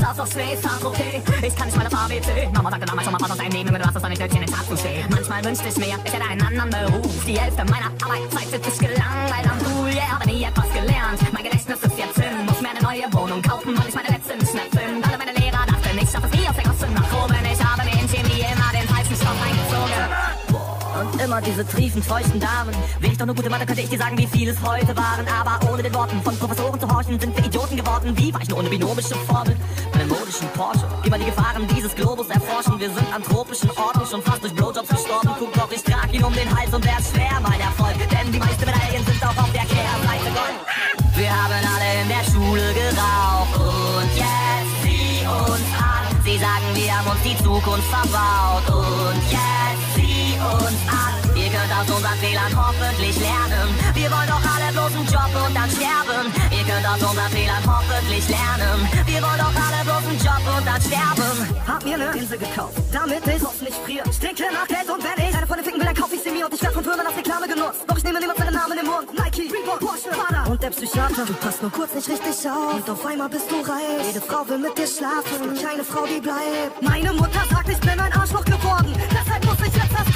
Stars of Space, okay. Ich kann nicht mal das ABC. Mama sagte damals schon mal Vater sein Leben, wenn du hast, dass nicht Nötchen in den Tag zu stehen. Manchmal wünschte ich mir, ich hätte einen anderen Beruf. Die Hälfte meiner Arbeitszeit wird sich gelangweilt am Pool. Yeah, habe nie etwas gelernt. Mein Gedächtnis ist jetzt hin. Muss mir eine neue Wohnung kaufen, weil immer diese triefend feuchten Damen. Wäre ich doch nur gute Mathe, könnte ich dir sagen, wie viel es heute waren. Aber ohne den Worten von Professoren zu horchen, sind wir Idioten geworden. Wie war ich nur ohne binomische Formel? Einen modischen Porsche. Immer die Gefahren dieses Globus erforschen. Wir sind an tropischen Orten schon fast durch Blowjobs gestorben. Guck doch, ich trag ihn um den Hals und ist schwer mein Erfolg. Denn die meisten Medaillen sind auch auf der Kehrseite Gold. Wir haben alle in der Schule geraucht und jetzt sieh uns an. Sie sagen, wir haben uns die Zukunft verbaut und jetzt und dann sterben. Ihr könnt aus unseren Fehlern hoffentlich lernen. Wir wollen doch alle bloß einen Job und dann sterben. Hab mir ne Insel gekauft, damit ich sonst nicht friere. Stinke nach Geld und wenn ich eine den Ficken will, dann kauf ich sie mir und ich werd von Firmen als Reklame genutzt. Doch ich nehme niemand seinen Namen im Mund. Nike, Reebok, Porsche, Prada und der Psychiater. Du passt nur kurz nicht richtig auf und auf einmal bist du reif. Jede Frau will mit dir schlafen, keine Frau, die bleibt. Meine Mutter sagt, ich bin ein Arschloch geworden. Deshalb muss ich jetzt das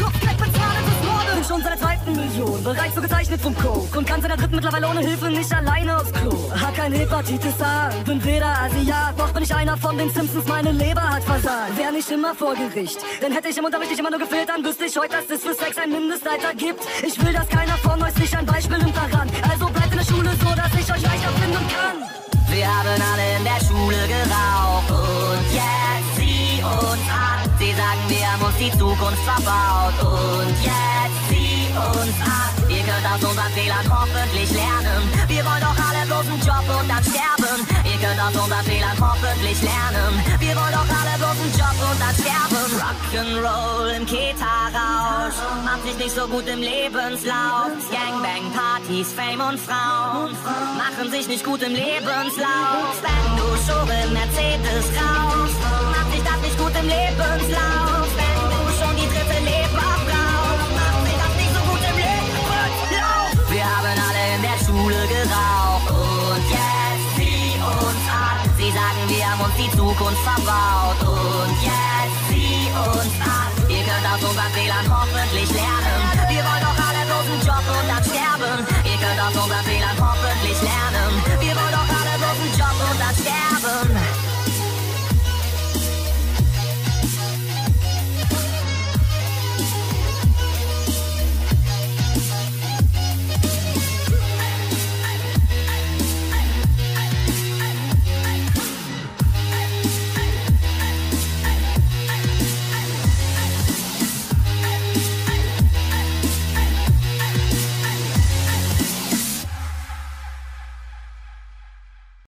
Million, bereits so gezeichnet vom Coke. Und kann seit der dritten mittlerweile ohne Hilfe nicht alleine aufs Klo. Hat kein Hepatitis A, bin weder Asiat, doch bin ich einer von den Simpsons, meine Leber hat versagt. Wär nicht immer vor Gericht, denn hätte ich im Unterricht nicht immer nur gefehlt, dann wüsste ich heute, dass es für Sex ein Mindestalter gibt. Ich will, dass keiner von euch sich ein Beispiel nimmt daran. Also bleibt in der Schule so, dass ich euch leichter finden kann. Wir haben alle in der Schule geraucht und jetzt sieh uns an. Sie sagen, wir haben uns die Zukunft verbaut und jetzt aus unseren Fehlern hoffentlich lernen. Wir wollen doch alle bloß einen Job und dann sterben. Ihr könnt aus unseren Fehlern hoffentlich lernen. Wir wollen doch alle bloß einen Job und dann sterben. Rock'n'Roll im Keta-Rausch. Macht sich nicht so gut im Lebenslauf. Gangbang, Partys, Fame und Frauen. Machen sich nicht gut im Lebenslauf. Wenn du schon im Mercedes raus. Macht sich Sie sagen, wir haben uns die Zukunft verbaut. Und jetzt sieh uns an. Ihr könnt aus unseren Fehlern hoffentlich lernen. Wir wollen doch alle bloß einen Job und dann sterben. Ihr könnt aus unseren Fehlern hoffentlich lernen.